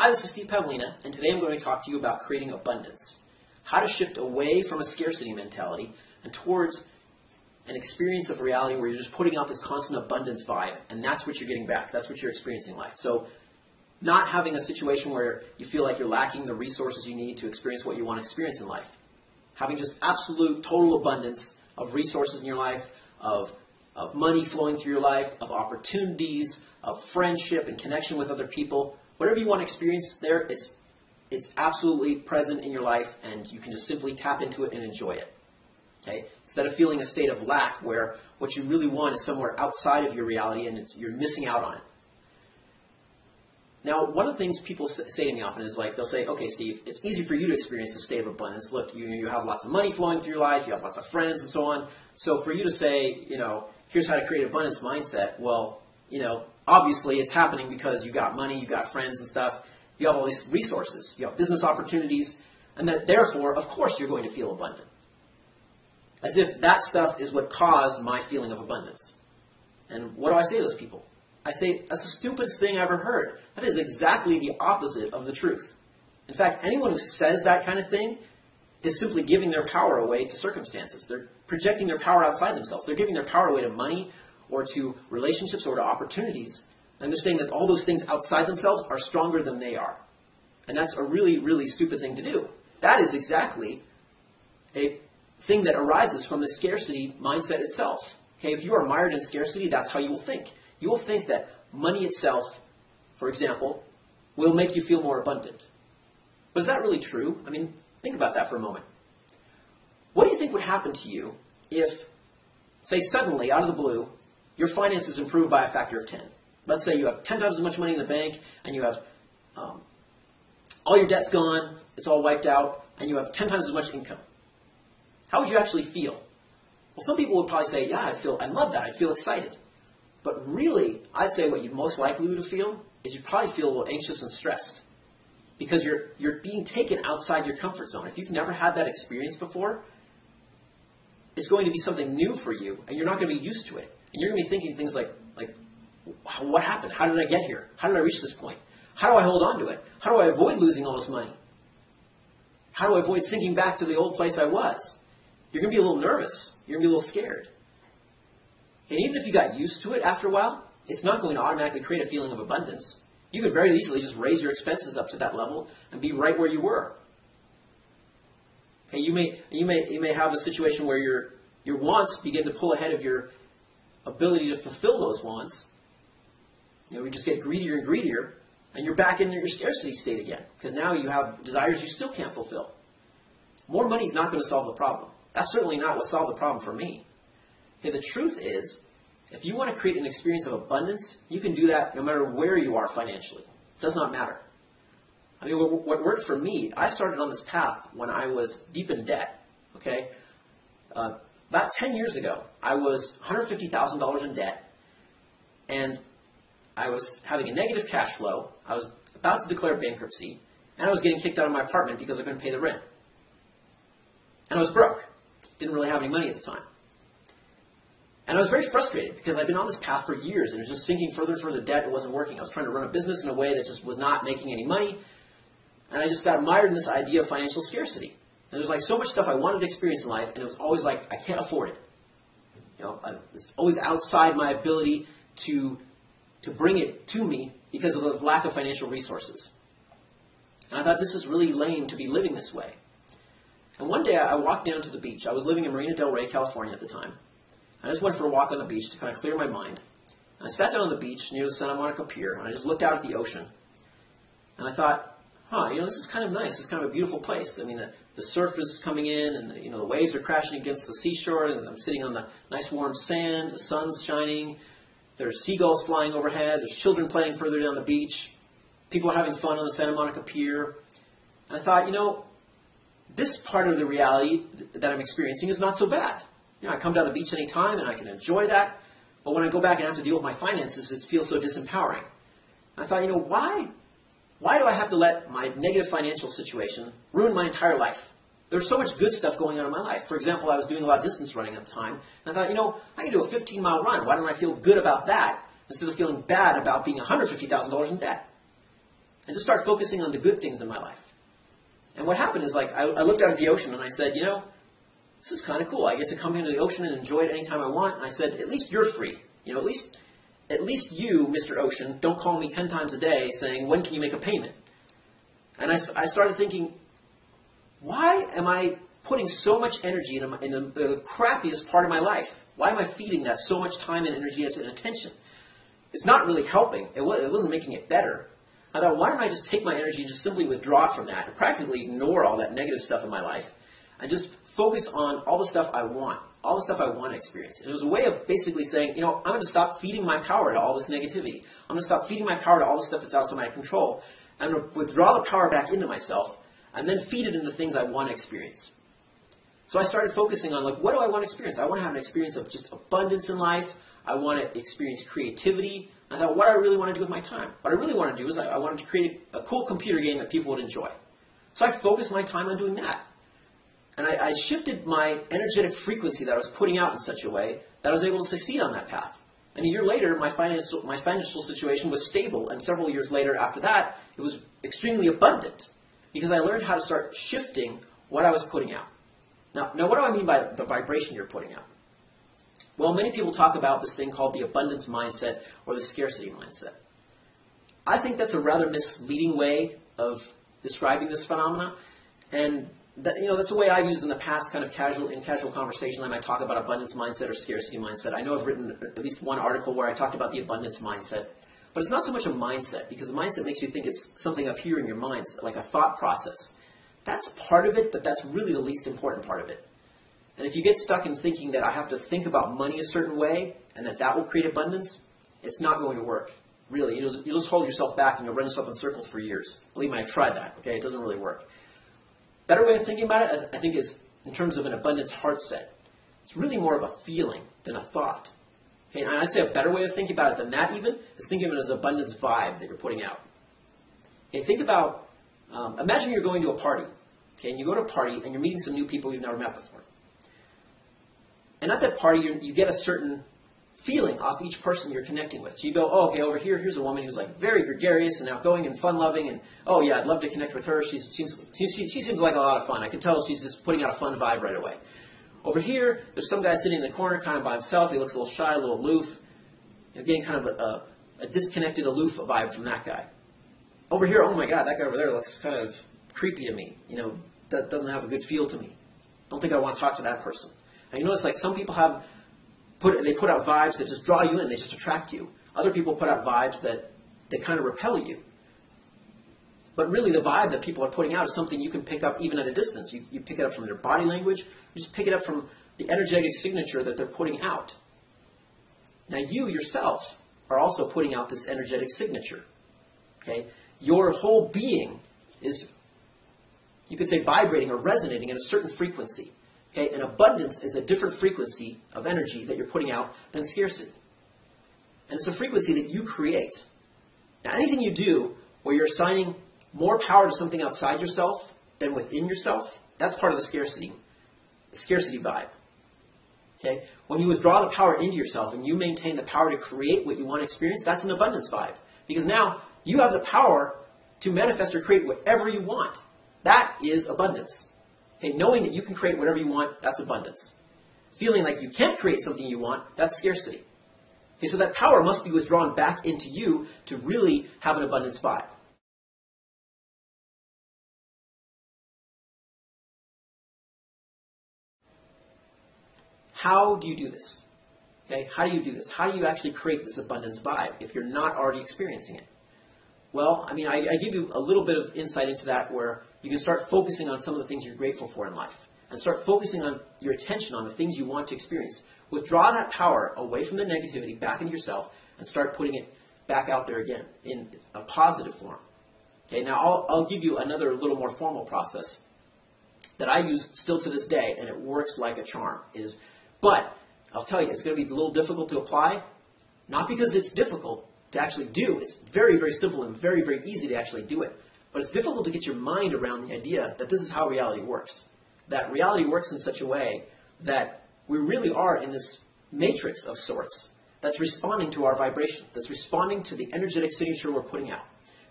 Hi, this is Steve Pavlina, and today I'm going to talk to you about creating abundance. How to shift away from a scarcity mentality and towards an experience of reality where you're just putting out this constant abundance vibe, and that's what you're getting back. That's what you're experiencing in life. So, not having a situation where you feel like you're lacking the resources you need to experience what you want to experience in life. Having just absolute, total abundance of resources in your life, of, of money flowing through your life, of opportunities, of friendship and connection with other people whatever you want to experience there, it's it's absolutely present in your life, and you can just simply tap into it and enjoy it. Okay, instead of feeling a state of lack where what you really want is somewhere outside of your reality and you're missing out on it. Now, one of the things people say to me often is like, they'll say, okay, Steve, it's easy for you to experience a state of abundance. Look, you, you have lots of money flowing through your life, you have lots of friends and so on. So for you to say, you know, here's how to create abundance mindset, well, you know, obviously it's happening because you got money, you got friends and stuff, you have all these resources, you have business opportunities, and that therefore, of course, you're going to feel abundant. As if that stuff is what caused my feeling of abundance. And what do I say to those people? I say, that's the stupidest thing I ever heard. That is exactly the opposite of the truth. In fact, anyone who says that kind of thing is simply giving their power away to circumstances. They're projecting their power outside themselves. They're giving their power away to money or to relationships or to opportunities. And they're saying that all those things outside themselves are stronger than they are. And that's a really, really stupid thing to do. That is exactly a thing that arises from the scarcity mindset itself. Okay, if you are mired in scarcity, that's how you will think. You will think that money itself, for example, will make you feel more abundant. But is that really true? I mean, think about that for a moment. What do you think would happen to you if, say, suddenly, out of the blue, your finances improve by a factor of 10. Let's say you have 10 times as much money in the bank and you have um, all your debt's gone, it's all wiped out, and you have 10 times as much income. How would you actually feel? Well, some people would probably say, yeah, I'd feel, I love that, I'd feel excited. But really, I'd say what you'd most likely would feel is you'd probably feel a little anxious and stressed. Because you're, you're being taken outside your comfort zone. If you've never had that experience before, it's going to be something new for you, and you're not going to be used to it. And you're going to be thinking things like, like, what happened? How did I get here? How did I reach this point? How do I hold on to it? How do I avoid losing all this money? How do I avoid sinking back to the old place I was? You're going to be a little nervous. You're going to be a little scared. And even if you got used to it after a while, it's not going to automatically create a feeling of abundance. You could very easily just raise your expenses up to that level and be right where you were. Okay, you may you may you may have a situation where your your wants begin to pull ahead of your ability to fulfill those wants, you know, we just get greedier and greedier, and you're back in your scarcity state again because now you have desires you still can't fulfill. More money is not going to solve the problem. That's certainly not what solved the problem for me. Okay, the truth is, if you want to create an experience of abundance, you can do that no matter where you are financially. It does not matter. I mean, what worked for me, I started on this path when I was deep in debt. Okay, uh, about 10 years ago, I was $150,000 in debt, and I was having a negative cash flow. I was about to declare bankruptcy, and I was getting kicked out of my apartment because I couldn't pay the rent. And I was broke. Didn't really have any money at the time. And I was very frustrated because I'd been on this path for years and it was just sinking further and further debt. It wasn't working. I was trying to run a business in a way that just was not making any money. And I just got mired in this idea of financial scarcity. And there's like so much stuff I wanted to experience in life, and it was always like I can't afford it. You know, it's always outside my ability to to bring it to me because of the lack of financial resources. And I thought this is really lame to be living this way. And one day I walked down to the beach. I was living in Marina Del Rey, California at the time. I just went for a walk on the beach to kind of clear my mind. And I sat down on the beach near the Santa Monica Pier, and I just looked out at the ocean. And I thought, huh, you know, this is kind of nice. It's kind of a beautiful place. I mean, the, the surf is coming in, and the, you know the waves are crashing against the seashore, and I'm sitting on the nice warm sand. The sun's shining. There's seagulls flying overhead. There's children playing further down the beach. People are having fun on the Santa Monica Pier. And I thought, you know, this part of the reality that I'm experiencing is not so bad. You know, I come down the beach anytime, and I can enjoy that. But when I go back and have to deal with my finances, it feels so disempowering. And I thought, you know, why why do I have to let my negative financial situation ruin my entire life? There's so much good stuff going on in my life. For example, I was doing a lot of distance running at the time, and I thought, you know, I can do a 15 mile run. Why don't I feel good about that instead of feeling bad about being $150,000 in debt? and just start focusing on the good things in my life. And what happened is like I, I looked out at the ocean and I said, you know, this is kind of cool. I get to come into the ocean and enjoy it anytime I want. And I said, at least you're free. You know, at least at least you, Mr. Ocean, don't call me 10 times a day saying, when can you make a payment? And I, I started thinking, why am I putting so much energy in, in the, the, crappiest part of my life? Why am I feeding that so much time and energy and attention? It's not really helping. It, was, it wasn't making it better. I thought, why don't I just take my energy and just simply withdraw it from that and practically ignore all that negative stuff in my life and just focus on all the stuff I want, all the stuff I want to experience. And it was a way of basically saying, you know, I'm going to stop feeding my power to all this negativity. I'm going to stop feeding my power to all the stuff that's outside my control. I'm going to withdraw the power back into myself and then feed it into things I want to experience. So I started focusing on like, what do I want to experience? I want to have an experience of just abundance in life. I want to experience creativity. I thought, what do I really want to do with my time? What I really want to do is I, I wanted to create a, a cool computer game that people would enjoy. So I focused my time on doing that. And I, I shifted my energetic frequency that I was putting out in such a way that I was able to succeed on that path. And a year later, my financial, my financial situation was stable, and several years later after that, it was extremely abundant because I learned how to start shifting what I was putting out. Now, now what do I mean by the vibration you're putting out? Well, many people talk about this thing called the abundance mindset or the scarcity mindset. I think that's a rather misleading way of describing this phenomena, and that, you know, that's the way I've used in the past, kind of casual in casual conversation. I might talk about abundance mindset or scarcity mindset. I know I've written at least one article where I talked about the abundance mindset, but it's not so much a mindset because a mindset makes you think it's something up here in your mind, like a thought process. That's part of it, but that's really the least important part of it. And if you get stuck in thinking that I have to think about money a certain way and that that will create abundance, it's not going to work. Really, you'll, you'll just hold yourself back and you'll run yourself in circles for years. Believe me, I tried that. Okay, it doesn't really work. Better way of thinking about it, I think, is in terms of an abundance heart set. It's really more of a feeling than a thought. Okay, and I'd say a better way of thinking about it than that even is think of it as abundance vibe that you're putting out. Okay, think about, um, imagine you're going to a party. Okay, and you go to a party and you're meeting some new people you've never met before. And at that party, you, you get a certain feeling off each person you're connecting with. So you go, oh, okay, over here, here's a woman who's like very gregarious and outgoing and fun-loving, and oh yeah, I'd love to connect with her. She seems she, she, she seems like a lot of fun. I can tell she's just putting out a fun vibe right away. Over here, there's some guy sitting in the corner, kind of by himself. He looks a little shy, a little aloof. You're getting kind of a, a, a disconnected, aloof vibe from that guy. Over here, oh my God, that guy over there looks kind of creepy to me. You know, that doesn't have a good feel to me. Don't think I want to talk to that person. And you notice, like some people have put they put out vibes that just draw you in, they just attract you. Other people put out vibes that they kind of repel you. But really, the vibe that people are putting out is something you can pick up even at a distance. You, you pick it up from their body language. You just pick it up from the energetic signature that they're putting out. Now, you yourself are also putting out this energetic signature. Okay, your whole being is, you could say, vibrating or resonating at a certain frequency. Okay, and abundance is a different frequency of energy that you're putting out than scarcity. And it's a frequency that you create. Now, anything you do where you're assigning more power to something outside yourself than within yourself, that's part of the scarcity, scarcity vibe. Okay? When you withdraw the power into yourself and you maintain the power to create what you want to experience, that's an abundance vibe. Because now you have the power to manifest or create whatever you want. That is abundance. Okay, knowing that you can create whatever you want, that's abundance. Feeling like you can't create something you want, that's scarcity. Okay, so that power must be withdrawn back into you to really have an abundance vibe. How do you do this? Okay, how do you do this? How do you actually create this abundance vibe if you're not already experiencing it? Well, I mean, I, I give you a little bit of insight into that where you can start focusing on some of the things you're grateful for in life and start focusing on your attention on the things you want to experience. Withdraw that power away from the negativity back into yourself and start putting it back out there again in a positive form. Okay, now I'll, I'll give you another little more formal process that I use still to this day, and it works like a charm. Is, but I'll tell you, it's going to be a little difficult to apply, not because it's difficult to actually do. It's very, very simple and very, very easy to actually do it. But it's difficult to get your mind around the idea that this is how reality works. That reality works in such a way that we really are in this matrix of sorts that's responding to our vibration, that's responding to the energetic signature we're putting out.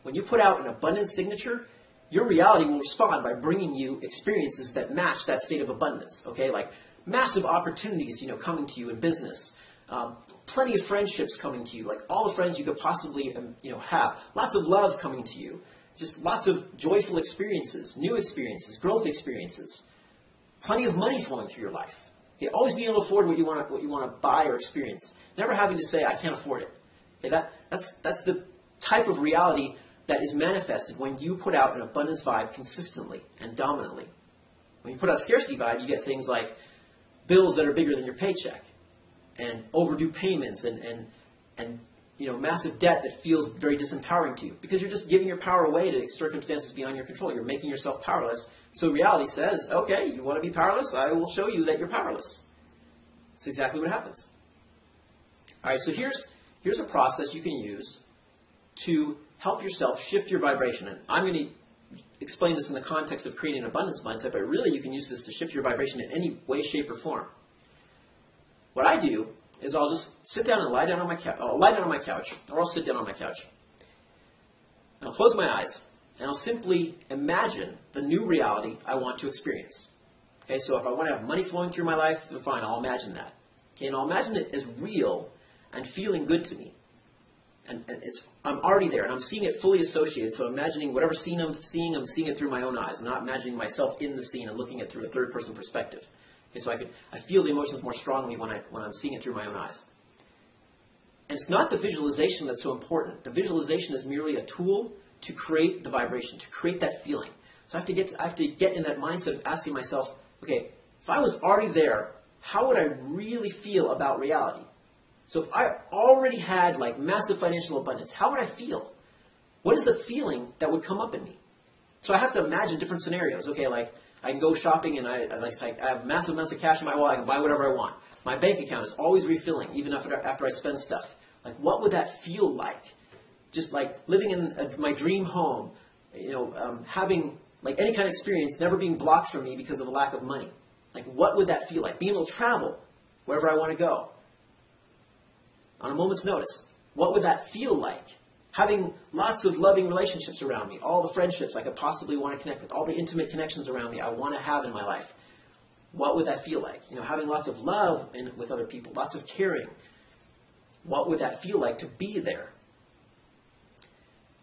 When you put out an abundance signature, your reality will respond by bringing you experiences that match that state of abundance. Okay, like massive opportunities, you know, coming to you in business, um, plenty of friendships coming to you, like all the friends you could possibly, um, you know, have, lots of love coming to you, just lots of joyful experiences, new experiences, growth experiences, plenty of money flowing through your life. Okay, always being able to afford what you want to, what you want to buy or experience. Never having to say, I can't afford it. Okay, that, that's, that's the type of reality that is manifested when you put out an abundance vibe consistently and dominantly. When you put out scarcity vibe, you get things like bills that are bigger than your paycheck, and overdue payments, and, and, and you know, massive debt that feels very disempowering to you because you're just giving your power away to circumstances beyond your control. You're making yourself powerless. So reality says, okay, you want to be powerless? I will show you that you're powerless. That's exactly what happens. All right, so here's, here's a process you can use to help yourself shift your vibration. And I'm going to explain this in the context of creating an abundance mindset, but really you can use this to shift your vibration in any way, shape, or form. What I do is I'll just sit down and lie down on my couch. Uh, I'll lie down on my couch, or I'll sit down on my couch. And I'll close my eyes, and I'll simply imagine the new reality I want to experience. Okay, so if I want to have money flowing through my life, then fine, I'll imagine that. Okay, and I'll imagine it as real and feeling good to me and, and, it's I'm already there, and I'm seeing it fully associated. So imagining whatever scene I'm seeing, I'm seeing it through my own eyes. I'm not imagining myself in the scene and looking at it through a third person perspective. Okay, so I could I feel the emotions more strongly when I when I'm seeing it through my own eyes. And it's not the visualization that's so important. The visualization is merely a tool to create the vibration, to create that feeling. So I have to get to, I have to get in that mindset of asking myself, okay, if I was already there, how would I really feel about reality? So if I already had like massive financial abundance, how would I feel? What is the feeling that would come up in me? So I have to imagine different scenarios. Okay, like I can go shopping and I, like, I have massive amounts of cash in my wallet. I can buy whatever I want. My bank account is always refilling, even after, after I spend stuff. Like, what would that feel like? Just like living in a, my dream home, you know, um, having like any kind of experience never being blocked from me because of a lack of money. Like, what would that feel like? Being able to travel wherever I want to go on a moment's notice. What would that feel like? Having lots of loving relationships around me, all the friendships I could possibly want to connect with, all the intimate connections around me I want to have in my life. What would that feel like? You know, having lots of love in, with other people, lots of caring. What would that feel like to be there?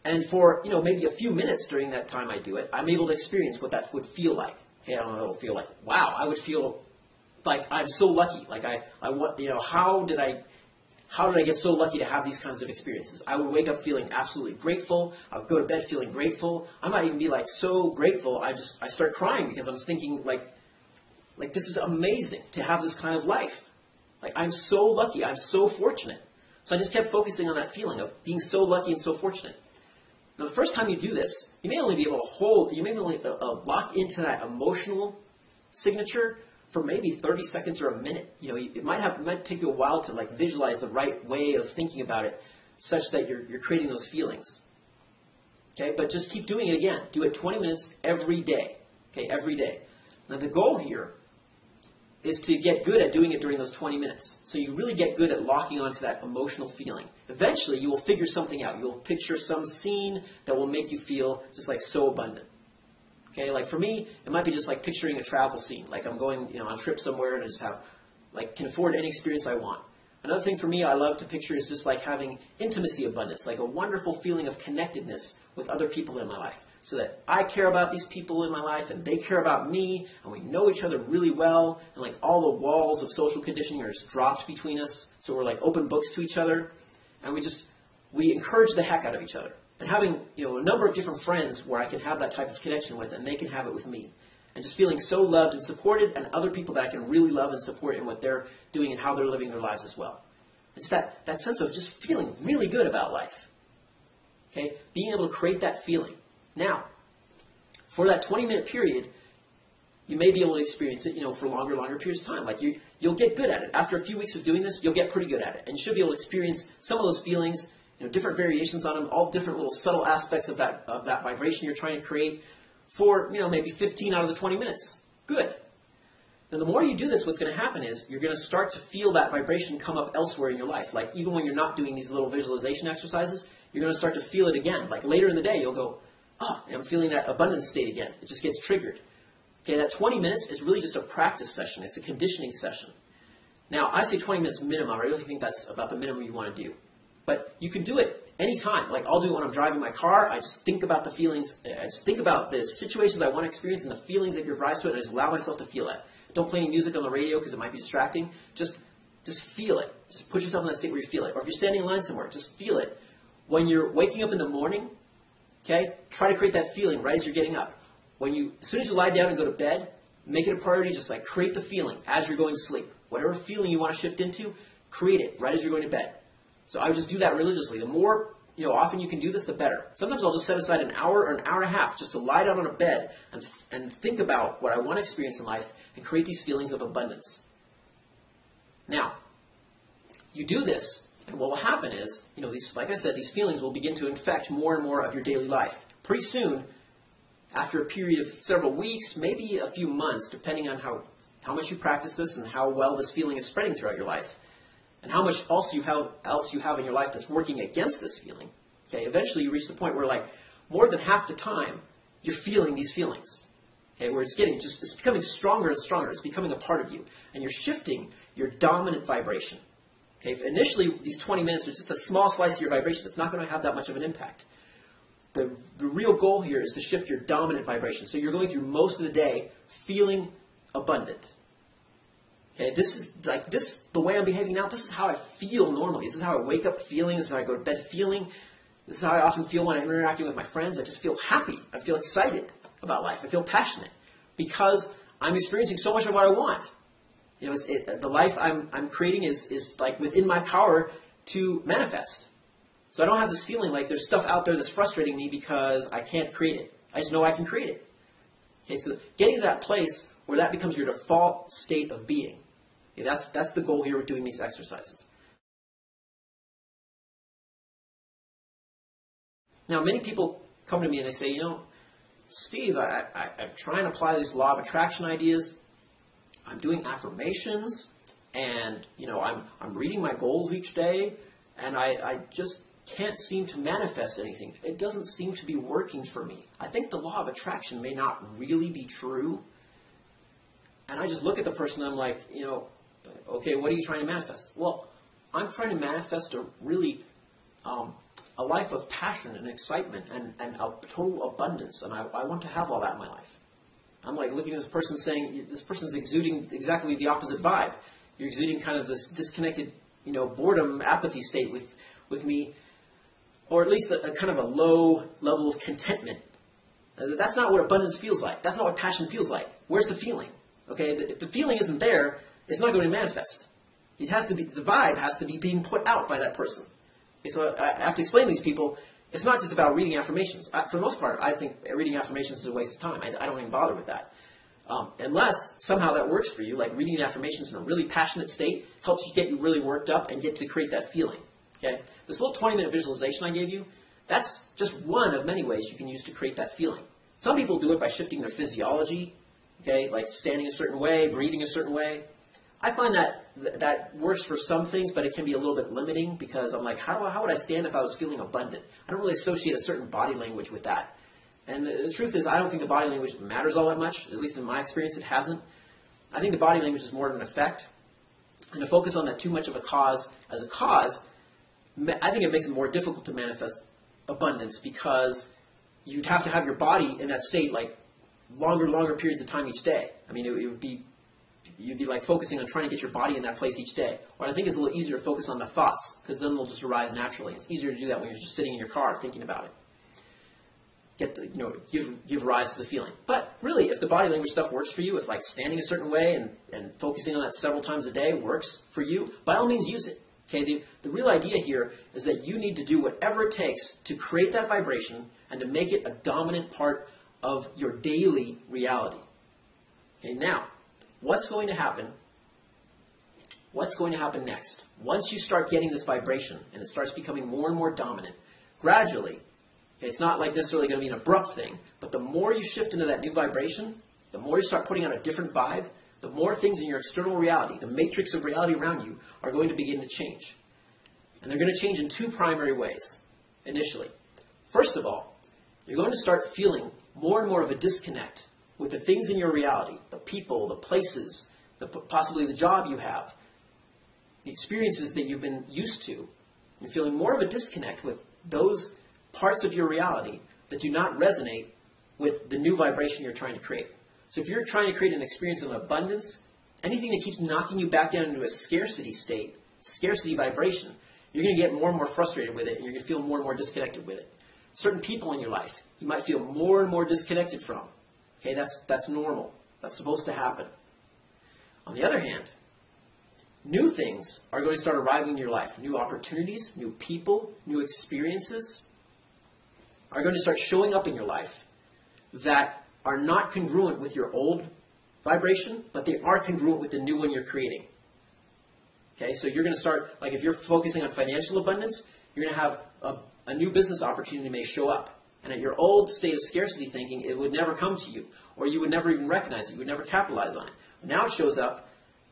And for, you know, maybe a few minutes during that time I do it, I'm able to experience what that would feel like. Okay, I don't know, it'll feel like, wow, I would feel like I'm so lucky. Like I, I want, you know, how did I how did I get so lucky to have these kinds of experiences? I would wake up feeling absolutely grateful. I would go to bed feeling grateful. I might even be like so grateful I just I start crying because I'm thinking like like this is amazing to have this kind of life. Like I'm so lucky. I'm so fortunate. So I just kept focusing on that feeling of being so lucky and so fortunate. Now, the first time you do this, you may only be able to hold, you may only uh, uh, lock into that emotional signature for maybe 30 seconds or a minute. You know, it might have might take you a while to like visualize the right way of thinking about it, such that you're you're creating those feelings. Okay, but just keep doing it again. Do it 20 minutes every day. Okay, every day. Now the goal here is to get good at doing it during those 20 minutes. So you really get good at locking onto that emotional feeling. Eventually, you will figure something out. You'll picture some scene that will make you feel just like so abundant. Okay, like for me, it might be just like picturing a travel scene. Like I'm going, you know, on a trip somewhere and I just have, like, can afford any experience I want. Another thing for me I love to picture is just like having intimacy abundance, like a wonderful feeling of connectedness with other people in my life. So that I care about these people in my life and they care about me and we know each other really well and like all the walls of social conditioning are just dropped between us. So we're like open books to each other and we just, we encourage the heck out of each other and having you know a number of different friends where I can have that type of connection with, and they can have it with me, and just feeling so loved and supported, and other people that I can really love and support in what they're doing and how they're living their lives as well. It's that that sense of just feeling really good about life. Okay, being able to create that feeling. Now, for that 20 minute period, you may be able to experience it, you know, for longer, longer periods of time. Like you, you'll get good at it. After a few weeks of doing this, you'll get pretty good at it, and you should be able to experience some of those feelings you know, different variations on them, all different little subtle aspects of that, of that vibration you're trying to create for, you know, maybe 15 out of the 20 minutes. Good. Now, the more you do this, what's going to happen is you're going to start to feel that vibration come up elsewhere in your life. Like, even when you're not doing these little visualization exercises, you're going to start to feel it again. Like later in the day, you'll go, oh, I'm feeling that abundance state again. It just gets triggered. Okay, that 20 minutes is really just a practice session. It's a conditioning session. Now, I say 20 minutes minimum. I really think that's about the minimum you want to do. But you can do it anytime. Like I'll do it when I'm driving my car. I just think about the feelings. I just think about the situations I want to experience and the feelings that give rise to it, and I just allow myself to feel it. Don't play any music on the radio because it might be distracting. Just, just feel it. Just put yourself in that state where you feel it. Or if you're standing in line somewhere, just feel it. When you're waking up in the morning, okay, try to create that feeling right as you're getting up. When you, as soon as you lie down and go to bed, make it a priority. Just like create the feeling as you're going to sleep. Whatever feeling you want to shift into, create it right as you're going to bed. So I would just do that religiously. The more you know, often you can do this, the better. Sometimes I'll just set aside an hour or an hour and a half just to lie down on a bed and, and think about what I want to experience in life and create these feelings of abundance. Now, you do this, and what will happen is, you know, these, like I said, these feelings will begin to infect more and more of your daily life. Pretty soon, after a period of several weeks, maybe a few months, depending on how, how much you practice this and how well this feeling is spreading throughout your life, and how much else you have else you have in your life that's working against this feeling. Okay, eventually you reach the point where like more than half the time you're feeling these feelings. Okay, where it's getting just it's becoming stronger and stronger. It's becoming a part of you, and you're shifting your dominant vibration. Okay, if initially these 20 minutes are just a small slice of your vibration. It's not going to have that much of an impact. The, the real goal here is to shift your dominant vibration. So you're going through most of the day feeling abundant. Okay, this is like this, the way I'm behaving now, this is how I feel normally. This is how I wake up feeling. This is how I go to bed feeling. This is how I often feel when I'm interacting with my friends. I just feel happy. I feel excited about life. I feel passionate because I'm experiencing so much of what I want. You know, it, the life I'm, I'm creating is, is like within my power to manifest. So I don't have this feeling like there's stuff out there that's frustrating me because I can't create it. I just know I can create it. Okay, so getting to that place where that becomes your default state of being. That's, that's the goal here with doing these exercises. Now, many people come to me and they say, you know, Steve, I, I'm trying to apply these law of attraction ideas. I'm doing affirmations, and you know, I'm, I'm reading my goals each day, and I, I just can't seem to manifest anything. It doesn't seem to be working for me. I think the law of attraction may not really be true. And I just look at the person, and I'm like, you know, okay, what are you trying to manifest? Well, I'm trying to manifest a really um, a life of passion and excitement and, and a total abundance, and I, I want to have all that in my life. I'm like looking at this person saying, this person's exuding exactly the opposite vibe. You're exuding kind of this disconnected, you know, boredom, apathy state with, with me, or at least a, a kind of a low level of contentment. That's not what abundance feels like. That's not what passion feels like. Where's the feeling? Okay, if the feeling isn't there, it's not going to manifest. It has to be the vibe has to be being put out by that person. Okay, so I have to explain to these people. It's not just about reading affirmations. I, for the most part, I think reading affirmations is a waste of time. I, I don't even bother with that. Um, unless somehow that works for you, like reading affirmations in a really passionate state helps you get you really worked up and get to create that feeling. Okay, this little 20 minute visualization I gave you, that's just one of many ways you can use to create that feeling. Some people do it by shifting their physiology, okay, like standing a certain way, breathing a certain way. I find that that works for some things, but it can be a little bit limiting because I'm like, how, do I, how would I stand if I was feeling abundant? I don't really associate a certain body language with that. And the, the truth is, I don't think the body language matters all that much. At least in my experience, it hasn't. I think the body language is more of an effect. And to focus on that too much of a cause as a cause, I think it makes it more difficult to manifest abundance because you'd have to have your body in that state like longer, longer periods of time each day. I mean, it, it would be you'd be like focusing on trying to get your body in that place each day. What I think is a little easier to focus on the thoughts, because then they'll just arise naturally. It's easier to do that when you're just sitting in your car thinking about it. Get the, you know, give, give rise to the feeling. But really, if the body language stuff works for you, if like standing a certain way and, and focusing on that several times a day works for you, by all means use it. Okay, the, the real idea here is that you need to do whatever it takes to create that vibration and to make it a dominant part of your daily reality. Okay, now, what's going to happen? What's going to happen next? Once you start getting this vibration and it starts becoming more and more dominant, gradually, it's not like necessarily going to be an abrupt thing, but the more you shift into that new vibration, the more you start putting on a different vibe, the more things in your external reality, the matrix of reality around you, are going to begin to change. And they're going to change in two primary ways. initially. First of all, you're going to start feeling more and more of a disconnect with the things in your reality, the people, the places, the, possibly the job you have, the experiences that you've been used to. You're feeling more of a disconnect with those parts of your reality that do not resonate with the new vibration you're trying to create. So if you're trying to create an experience of abundance, anything that keeps knocking you back down into a scarcity state, scarcity vibration, you're going to get more and more frustrated with it, and you're going to feel more and more disconnected with it. Certain people in your life, you might feel more and more disconnected from. Okay, that's, that's normal. That's supposed to happen. On the other hand, new things are going to start arriving in your life. New opportunities, new people, new experiences are going to start showing up in your life that are not congruent with your old vibration, but they are congruent with the new one you're creating. Okay, so you're going to start, like if you're focusing on financial abundance, you're going to have a, a new business opportunity may show up. And at your old state of scarcity thinking, it would never come to you, or you would never even recognize it, you would never capitalize on it. But Now it shows up,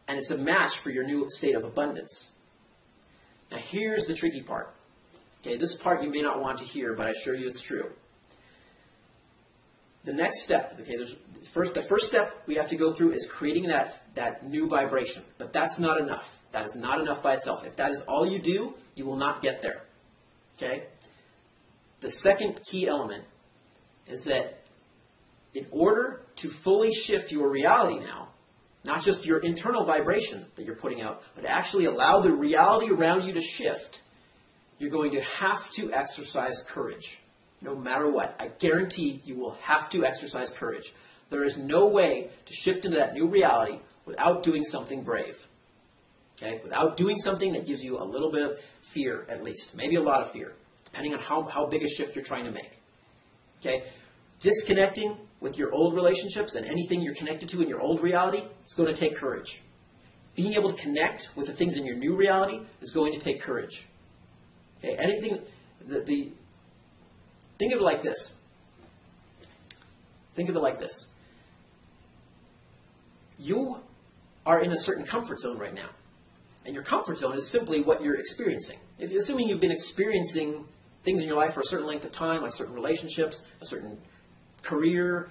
and it's a match for your new state of abundance. Now here's the tricky part. Okay, this part you may not want to hear, but I assure you it's true. The next step, okay, there's first the first step we have to go through is creating that that new vibration. But that's not enough. That is not enough by itself. If that is all you do, you will not get there. Okay? The second key element is that in order to fully shift your reality now, not just your internal vibration that you're putting out, but actually allow the reality around you to shift, you're going to have to exercise courage. No matter what. I guarantee you will have to exercise courage. There is no way to shift into that new reality without doing something brave. Okay? Without doing something that gives you a little bit of fear, at least. Maybe a lot of fear, depending on how, how big a shift you're trying to make. Okay? Disconnecting with your old relationships and anything you're connected to in your old reality is going to take courage. Being able to connect with the things in your new reality is going to take courage. Okay? Anything, the, the think of it like this. Think of it like this. You are in a certain comfort zone right now. And your comfort zone is simply what you're experiencing. If assuming you've been experiencing things in your life for a certain length of time, like certain relationships, a certain career,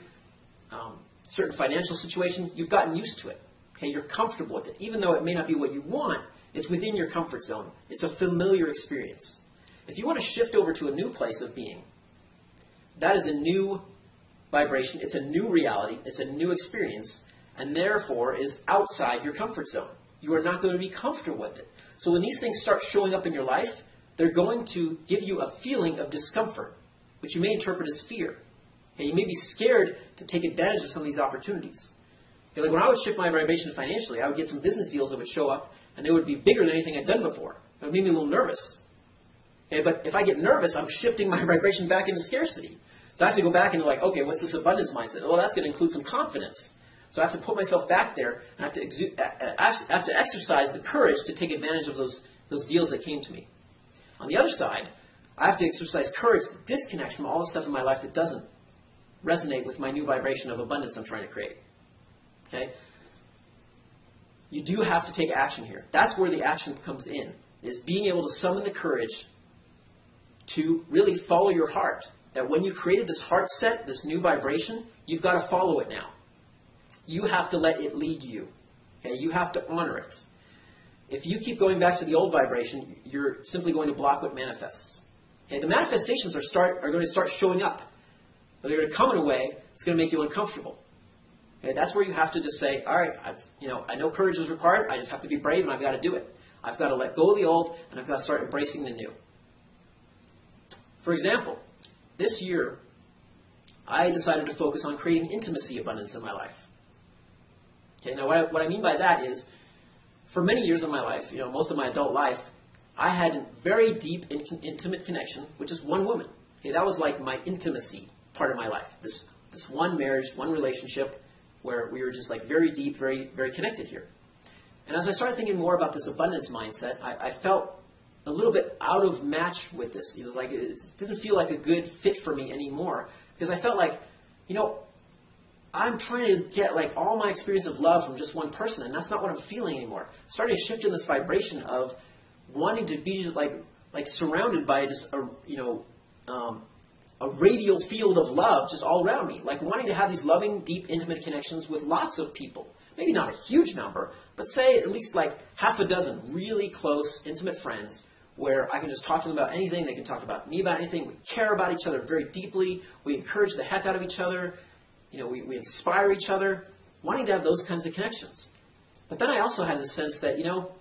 um, certain financial situation, you've gotten used to it. Okay, you're comfortable with it. Even though it may not be what you want, it's within your comfort zone. It's a familiar experience. If you want to shift over to a new place of being, that is a new vibration. It's a new reality. It's a new experience. And therefore is outside your comfort zone. You are not going to be comfortable with it. So when these things start showing up in your life, they're going to give you a feeling of discomfort, which you may interpret as fear. Okay, you may be scared to take advantage of some of these opportunities. Okay, like when I would shift my vibration financially, I would get some business deals that would show up, and they would be bigger than anything I'd done before. It would make me a little nervous. Okay, but if I get nervous, I'm shifting my vibration back into scarcity. So I have to go back into like, okay, what's this abundance mindset? Well, that's going to include some confidence. So I have to put myself back there and I have to, exu- I have to exercise the courage to take advantage of those, those deals that came to me. On the other side, I have to exercise courage to disconnect from all the stuff in my life that doesn't resonate with my new vibration of abundance I'm trying to create. Okay? You do have to take action here. That's where the action comes in, is being able to summon the courage to really follow your heart. That when you created this heart set, this new vibration, you've got to follow it now. You have to let it lead you. Okay? You have to honor it. If you keep going back to the old vibration, you're simply going to block what manifests. Okay? The manifestations are, start, are going to start showing up. But they're going to come in a way that's going to make you uncomfortable. Okay? That's where you have to just say, all right, I've, you know, I know courage is required. I just have to be brave and I've got to do it. I've got to let go of the old and I've got to start embracing the new. For example, this year, I decided to focus on creating intimacy abundance in my life. Okay, now what I, what I mean by that is, for many years of my life, you know, most of my adult life, I had a very deep, in, intimate connection with just one woman. Okay, that was like my intimacy part of my life. This this one marriage, one relationship, where we were just like very deep, very very connected here. And as I started thinking more about this abundance mindset, I, I felt a little bit out of match with this. It was like it didn't feel like a good fit for me anymore because I felt like, you know, I'm trying to get like all my experience of love from just one person, and that's not what I'm feeling anymore. Starting to shift in this vibration of wanting to be like like surrounded by just a you know um, a radial field of love just all around me, like wanting to have these loving, deep, intimate connections with lots of people. Maybe not a huge number, but say at least like half a dozen really close, intimate friends where I can just talk to them about anything. They can talk about me about anything. We care about each other very deeply. We encourage the heck out of each other. You know, we, we inspire each other, wanting to have those kinds of connections. But then I also had the sense that, you know,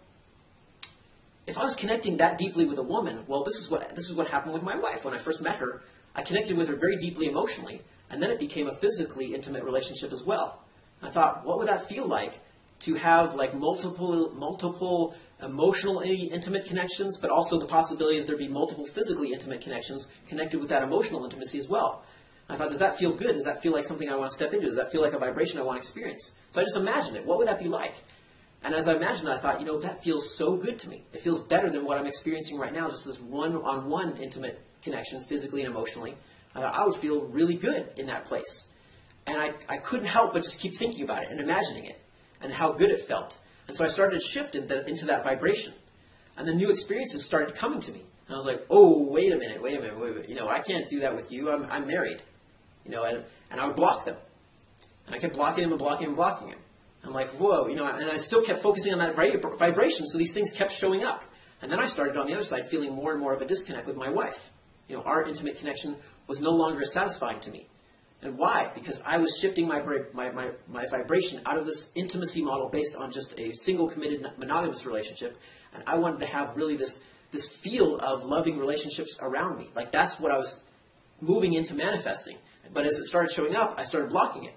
if I was connecting that deeply with a woman, well, this is what this is what happened with my wife. When I first met her, I connected with her very deeply emotionally, and then it became a physically intimate relationship as well. I thought, what would that feel like to have like multiple multiple emotionally intimate connections, but also the possibility that there be multiple physically intimate connections connected with that emotional intimacy as well. I thought, does that feel good? Does that feel like something I want to step into? Does that feel like a vibration I want to experience? So I just imagined it. What would that be like? And as I imagined I thought, you know, that feels so good to me. It feels better than what I'm experiencing right now, just this one-on-one intimate connection, physically and emotionally. I thought I would feel really good in that place. And I, I couldn't help but just keep thinking about it and imagining it and how good it felt. And so I started shifting shift into, into that vibration. And the new experiences started coming to me. And I was like, oh, wait a minute, wait a minute, wait a minute. You know, I can't do that with you. I'm, I'm married. You know, and, and I would block them. And I kept blocking them and blocking them and blocking them. I'm like, whoa, you know, and I still kept focusing on that vibration, so these things kept showing up. And then I started on the other side feeling more and more of a disconnect with my wife. You know, our intimate connection was no longer satisfying to me. And why? Because I was shifting my, my, my, my, vibration out of this intimacy model based on just a single committed monogamous relationship, and I wanted to have really this, this feel of loving relationships around me. Like that's what I was moving into manifesting. But as it started showing up, I started blocking it.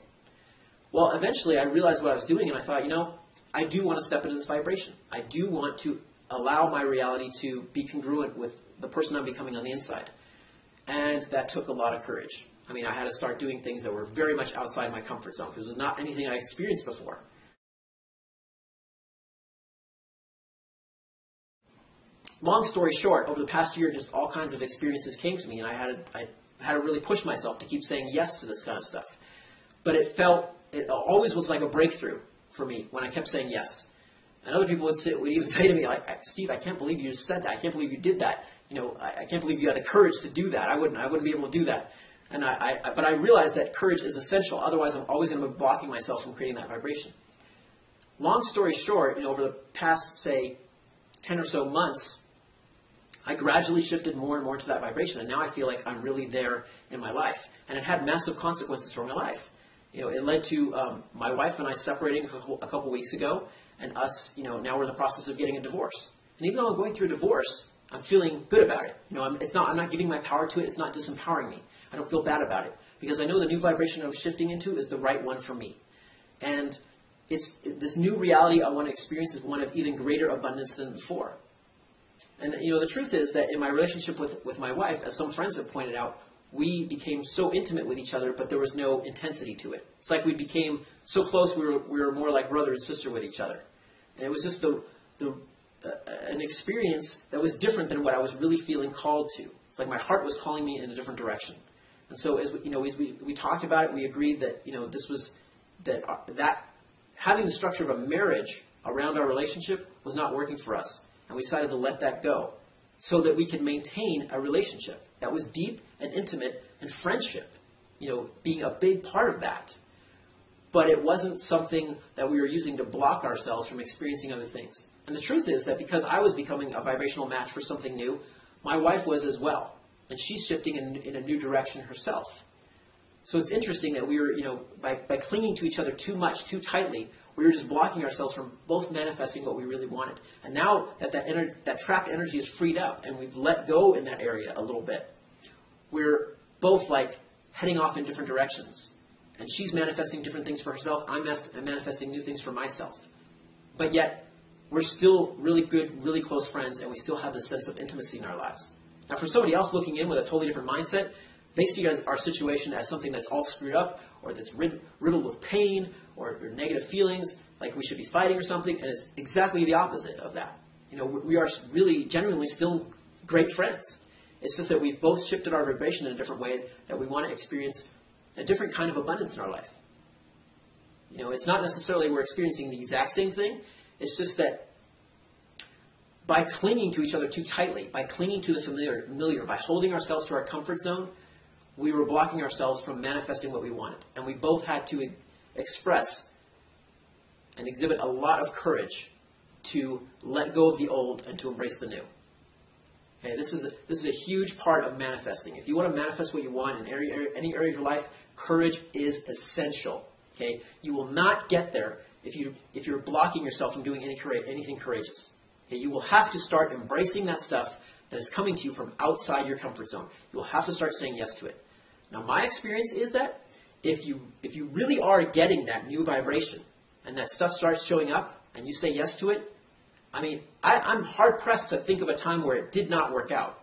Well, eventually I realized what I was doing, and I thought, you know, I do want to step into this vibration. I do want to allow my reality to be congruent with the person I'm becoming on the inside. And that took a lot of courage. I mean, I had to start doing things that were very much outside my comfort zone because it was not anything I experienced before. Long story short, over the past year, just all kinds of experiences came to me, and I had to, I had to really push myself to keep saying yes to this kind of stuff. But it felt, it always was like a breakthrough for me when I kept saying yes. And other people would, sit, would even say to me, like, Steve, I can't believe you just said that. I can't believe you did that. You know, I, I can't believe you had the courage to do that. I wouldn't, I wouldn't be able to do that. And I, I, but I realized that courage is essential. Otherwise, I'm always going to be blocking myself from creating that vibration. Long story short, you know, over the past, say, 10 or so months, I gradually shifted more and more into that vibration. And now I feel like I'm really there in my life. And it had massive consequences for my life. You know, it led to um, my wife and I separating a couple, a couple weeks ago, and us, you know, now we're in the process of getting a divorce. And even though I'm going through a divorce, I'm feeling good about it. You know, I'm, it's not, I'm not giving my power to it. It's not disempowering me. I don't feel bad about it because I know the new vibration I'm shifting into is the right one for me. And it's this new reality I want to experience is one of even greater abundance than before. And you know, the truth is that in my relationship with, with my wife, as some friends have pointed out, we became so intimate with each other, but there was no intensity to it. It's like we became so close, we were, we were more like brother and sister with each other. And it was just the, the, uh, an experience that was different than what I was really feeling called to. It's like my heart was calling me in a different direction. And so, as we, you know, as we, we talked about it, we agreed that you know this was that uh, that having the structure of a marriage around our relationship was not working for us, and we decided to let that go, so that we could maintain a relationship that was deep and intimate, and friendship, you know, being a big part of that. But it wasn't something that we were using to block ourselves from experiencing other things. And the truth is that because I was becoming a vibrational match for something new, my wife was as well and she's shifting in, in a new direction herself. So it's interesting that we were, you know, by, by clinging to each other too much, too tightly, we were just blocking ourselves from both manifesting what we really wanted. And now that that, ener- that trapped energy is freed up and we've let go in that area a little bit, we're both like heading off in different directions. And she's manifesting different things for herself. I'm manifesting new things for myself. But yet, we're still really good, really close friends, and we still have this sense of intimacy in our lives. Now, for somebody else looking in with a totally different mindset, they see our situation as something that's all screwed up, or that's riddled with pain, or, or negative feelings, like we should be fighting or something, and it's exactly the opposite of that. You know, we are really, genuinely still great friends. It's just that we've both shifted our vibration in a different way, that we want to experience a different kind of abundance in our life. You know, it's not necessarily we're experiencing the exact same thing, it's just that by clinging to each other too tightly, by clinging to the familiar, familiar, by holding ourselves to our comfort zone, we were blocking ourselves from manifesting what we wanted. And we both had to express and exhibit a lot of courage to let go of the old and to embrace the new. Okay, this is a, this is a huge part of manifesting. If you want to manifest what you want in any area, any area of your life, courage is essential. Okay, you will not get there if you if you're blocking yourself from doing any anything courageous. Okay, you will have to start embracing that stuff that is coming to you from outside your comfort zone. You will have to start saying yes to it. Now, my experience is that if you if you really are getting that new vibration and that stuff starts showing up and you say yes to it, I mean, I, I'm hard pressed to think of a time where it did not work out.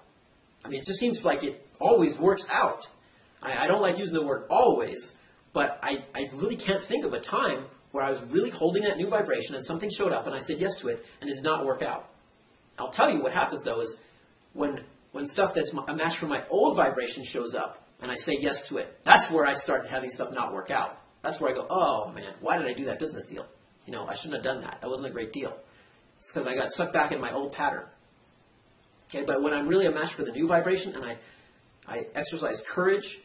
I mean, it just seems like it always works out. I, I don't like using the word always, but I, I really can't think of a time where I was really holding that new vibration and something showed up and I said yes to it and it did not work out. I'll tell you what happens though is when when stuff that's a match for my old vibration shows up and I say yes to it, that's where I start having stuff not work out. That's where I go, oh man, why did I do that business deal? You know, I shouldn't have done that. That wasn't a great deal. It's because I got sucked back in my old pattern. Okay, but when I'm really a match for the new vibration and I, I exercise courage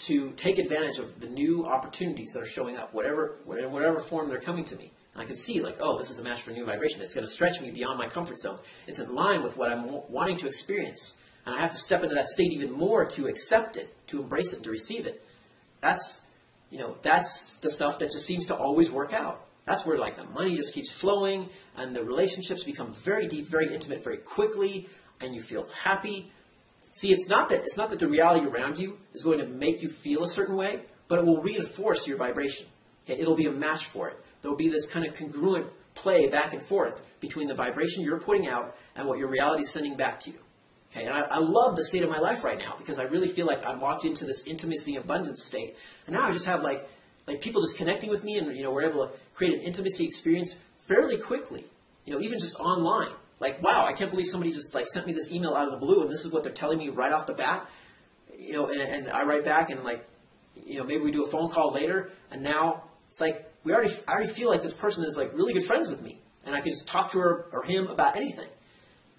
to take advantage of the new opportunities that are showing up, whatever, whatever, whatever form they're coming to me. And I can see, like, oh, this is a match for new vibration. It's going to stretch me beyond my comfort zone. It's in line with what I'm wanting to experience. And I have to step into that state even more to accept it, to embrace it, to receive it. That's, you know, that's the stuff that just seems to always work out. That's where like the money just keeps flowing and the relationships become very deep, very intimate very quickly and you feel happy. See, it's not that it's not that the reality around you is going to make you feel a certain way, but it will reinforce your vibration. It'll be a match for it. There'll be this kind of congruent play back and forth between the vibration you're putting out and what your reality is sending back to you. Okay, and I, I, love the state of my life right now because I really feel like I'm locked into this intimacy abundance state. And now I just have like like people just connecting with me and you know we're able to create an intimacy experience fairly quickly you know even just online. Like wow i can't believe somebody just like sent me this email out of the blue and this is what they're telling me right off the bat you know and, and i write back and like you know maybe we do a phone call later and now it's like we already i already feel like this person is like really good friends with me and i can just talk to her or him about anything.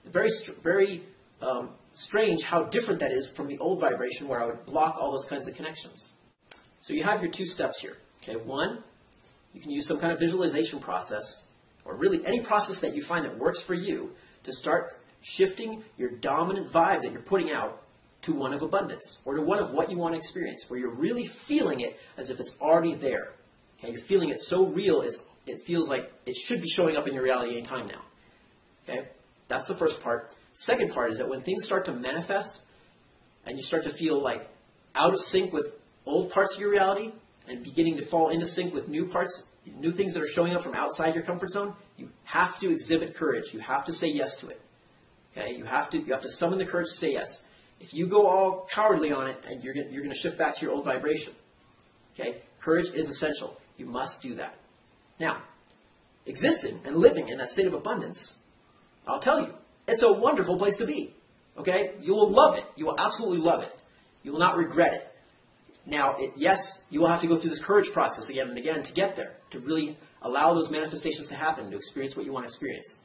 Very very um, strange how different that is from the old vibration where i would block all those kinds of connections so you have your two steps here. Okay, one, you can use some kind of visualization process, or really any process that you find that works for you, to start shifting your dominant vibe that you're putting out to one of abundance, or to one of what you want to experience, where you're really feeling it as if it's already there. Okay, you're feeling it so real, it's, it feels like it should be showing up in your reality any time now. Okay, that's the first part. Second part is that when things start to manifest, and you start to feel like out of sync with old parts of your reality and beginning to fall into sync with new parts, new things that are showing up from outside your comfort zone, you have to exhibit courage. You have to say yes to it. Okay, you have to you have to summon the courage to say yes. If you go all cowardly on it, and you're gonna, you're going to shift back to your old vibration. Okay, courage is essential. You must do that. Now, existing and living in that state of abundance, I'll tell you, it's a wonderful place to be. Okay, you will love it. You will absolutely love it. You will not regret it. Now, it, yes, you will have to go through this courage process again and again to get there, to really allow those manifestations to happen, to experience what you want to experience.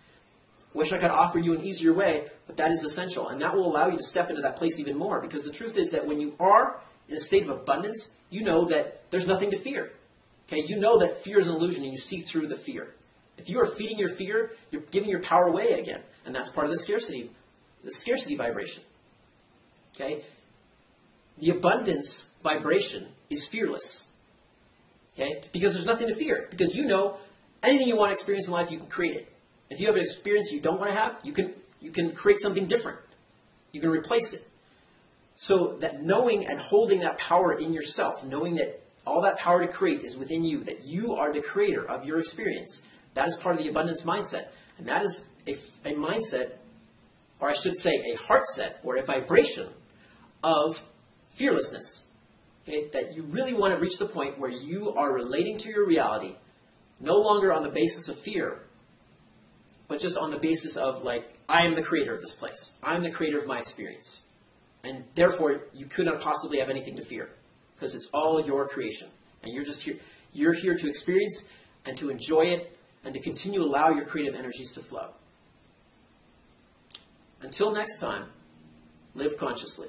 Wish I could offer you an easier way, but that is essential, and that will allow you to step into that place even more, because the truth is that when you are in a state of abundance, you know that there's nothing to fear. Okay, you know that fear is an illusion, and you see through the fear. If you are feeding your fear, you're giving your power away again, and that's part of the scarcity, the scarcity vibration. Okay, the abundance vibration is fearless. Okay? Because there's nothing to fear. Because you know anything you want to experience in life, you can create it. If you have an experience you don't want to have, you can you can create something different. You can replace it. So that knowing and holding that power in yourself, knowing that all that power to create is within you, that you are the creator of your experience, that is part of the abundance mindset. And that is a, a mindset, or I should say a heart set, or a vibration of fearlessness. Okay? That you really want to reach the point where you are relating to your reality no longer on the basis of fear, but just on the basis of, like, I am the creator of this place. I'm the creator of my experience. And therefore, you could not possibly have anything to fear because it's all your creation. And you're just here, you're here to experience and to enjoy it and to continue to allow your creative energies to flow. Until next time, live consciously.